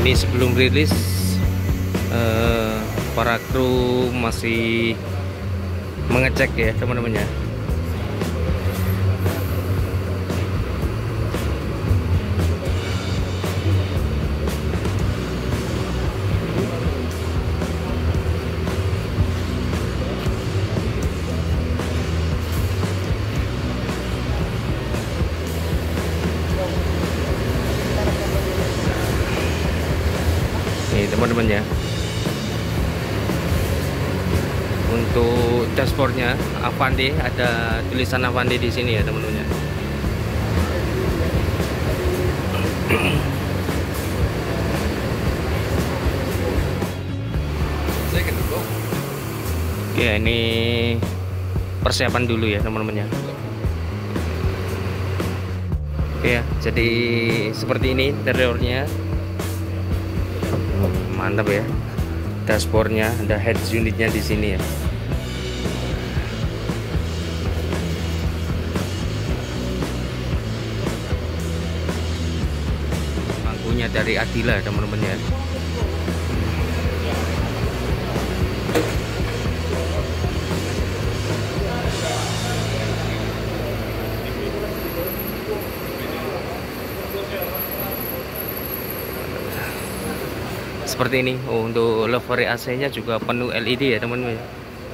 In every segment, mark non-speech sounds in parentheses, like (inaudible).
ini sebelum rilis eh, para kru masih mengecek ya teman-teman ya teman-teman ya untuk dashboardnya Avandi ada tulisan Avandi di sini ya teman-teman ya Oke ini persiapan dulu ya teman-teman ya Oke ya jadi seperti ini interiornya mantap ya. Dashboardnya ada head unitnya di sini ya. Lampunya dari Adila teman-teman ya seperti ini. Oh, untuk lover AC nya juga penuh LED ya teman-teman. Ya.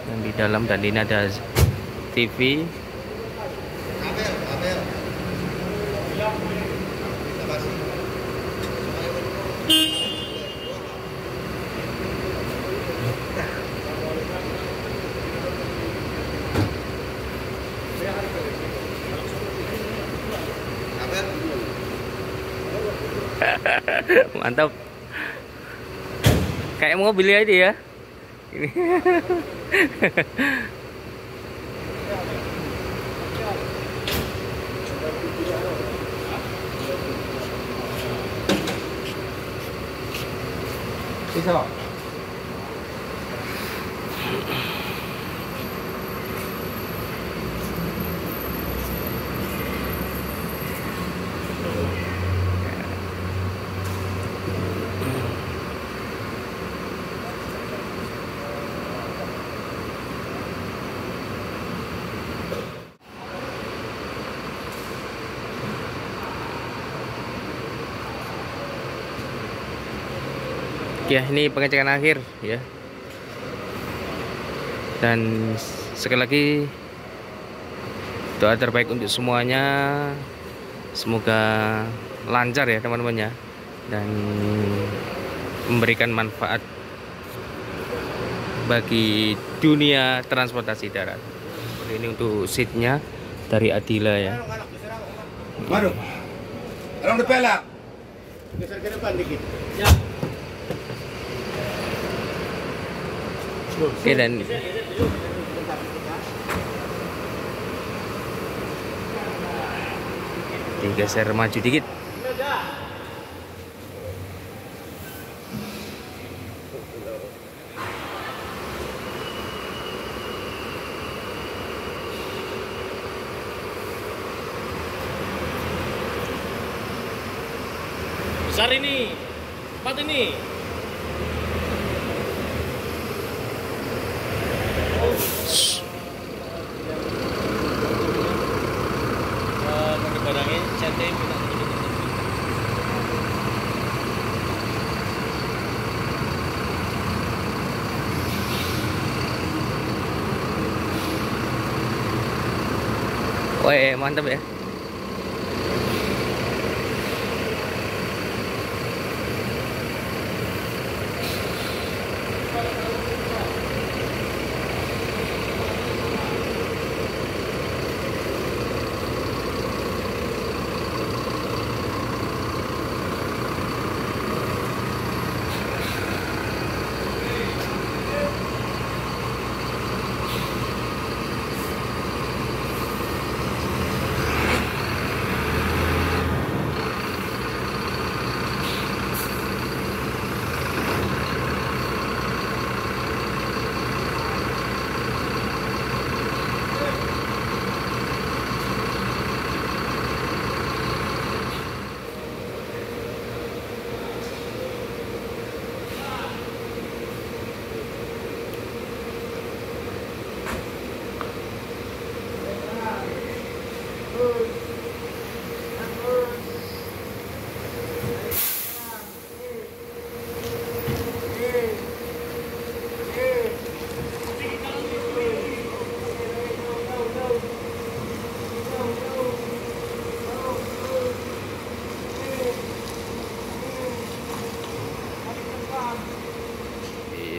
yang di dalam dan ini ada TV (laughs) mantap kayak mobil aja ya ini Bisa. Ya ini pengecekan akhir ya dan sekali lagi doa terbaik untuk semuanya semoga lancar ya teman-teman ya dan memberikan manfaat bagi dunia transportasi darat seperti ini untuk seatnya dari Adila ya Madu. Orang depan lah. Geser ke depan dikit. Ya. Oke dan digeser maju dikit. Besar ini empat ini Wah mantap ya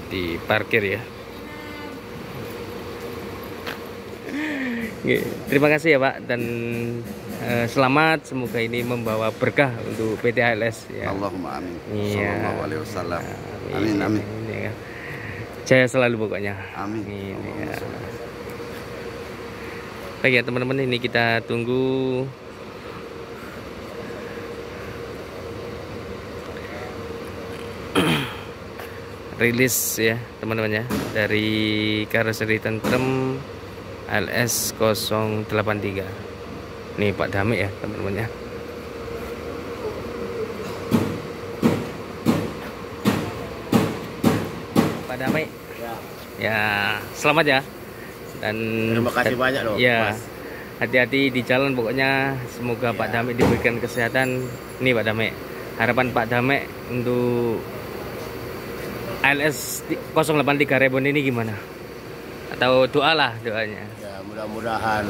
diparkir ya. Oke, Terima kasih ya Pak dan eh, selamat semoga ini membawa berkah untuk PT ALS ya. Allahumma amin. Iya. Sallallahu alaihi wasallam. Amin amin. ya. Jaya selalu pokoknya. Amin. Amin, ya. Baik ya teman-teman ini kita tunggu rilis ya teman-teman ya dari karoseri tentrem LS 083 nih Pak Dami ya teman-teman ya. Pak Dami Ya. ya selamat ya. Dan Terima kasih banyak loh, ya hati-hati di jalan pokoknya. Semoga Pak Dame diberikan kesehatan. Nih Pak Dame. Harapan Pak Dame untuk ALS 083 Rebon ini gimana atau doa lah doanya Ya, mudah-mudahan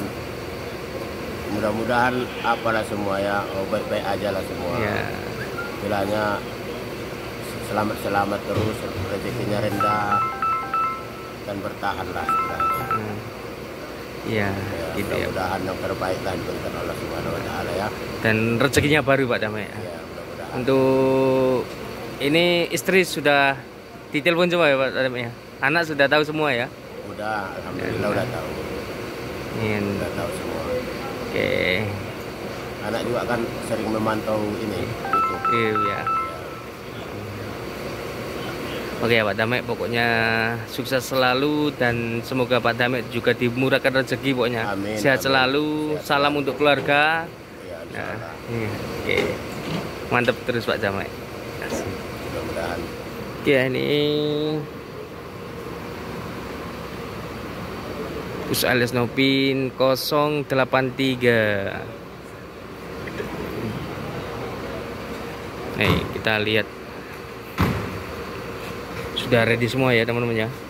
mudah-mudahan apalah semua ya oh, baik-baik aja lah semua. ya Istilahnya selamat-selamat terus rezekinya rendah dan bertahan lah istilahnya. hmm. ya Ya, gitu ya mudah-mudahan yang terbaik lah diberikan Allah Subhanahu wa taala ya. dan rezekinya baru Pak Dame Ya, mudah-mudahan. untuk ini istri sudah ditelepon semua ya Pak Dame ya anak sudah tahu semua ya Udah, alhamdulillah udah tahu. Ini, Udah tahu semua. oke Anak juga kan sering memantau ini YouTube. iya Oke ya Pak Damek, pokoknya sukses selalu dan semoga Pak Damek juga dimurahkan rezeki pokoknya. Amin, Sehat amin. selalu, Sehat salam selalu. untuk keluarga. Ya, Nah, iya, oke. Mantap terus Pak Damek. Mudah-mudahan. Oke ini. Bus alias Nopin 083 Nih kita lihat. Sudah ready semua ya teman-teman ya